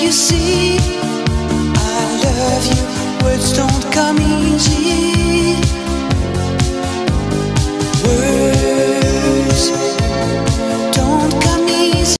you see.